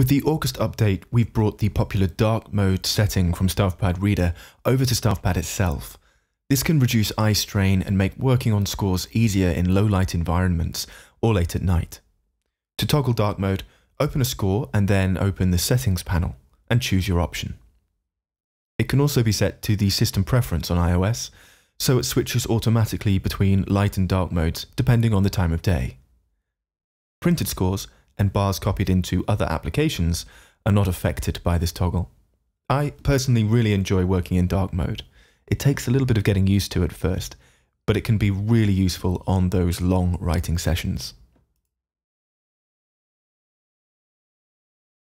With the August update, we've brought the popular dark mode setting from StaffPad Reader over to StaffPad itself. This can reduce eye strain and make working on scores easier in low light environments or late at night. To toggle dark mode, open a score and then open the settings panel and choose your option. It can also be set to the system preference on iOS, so it switches automatically between light and dark modes depending on the time of day. Printed scores and bars copied into other applications are not affected by this toggle. I personally really enjoy working in dark mode. It takes a little bit of getting used to at first, but it can be really useful on those long writing sessions.